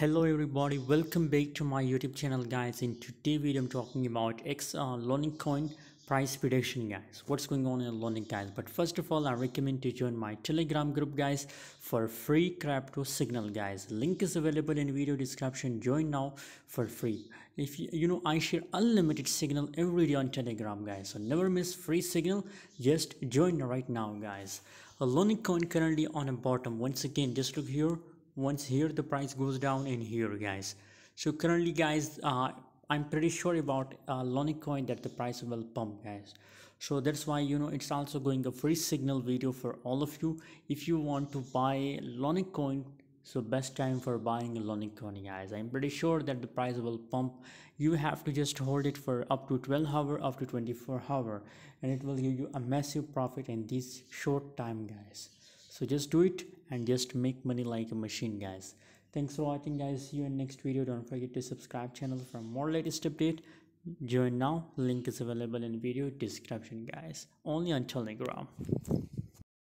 hello everybody. Welcome back to my youtube channel guys. In today video i'm talking about x uh, learning coin price prediction guys. What's going on in learning guys? But first of all i recommend to join my telegram group guys for free crypto signal guys. Link is available in video description. Join now for free. If you, you know i share unlimited signal every day on telegram guys. So never miss free signal. Just join right now guys. A learning coin currently on a bottom. Once again just look here once here the price goes down and here guys. So currently guys uh, i'm pretty sure about uh, coin that the price will pump guys. So that's why you know it's also going a free signal video for all of you. If you want to buy coin so best time for buying a coin guys. I'm pretty sure that the price will pump. You have to just hold it for up to 12 hour up to 24 hour and it will give you a massive profit in this short time guys so just do it and just make money like a machine guys. Thanks for watching guys. See you in next video. Don't forget to subscribe channel for more latest update. Join now. Link is available in video description guys. Only on telegram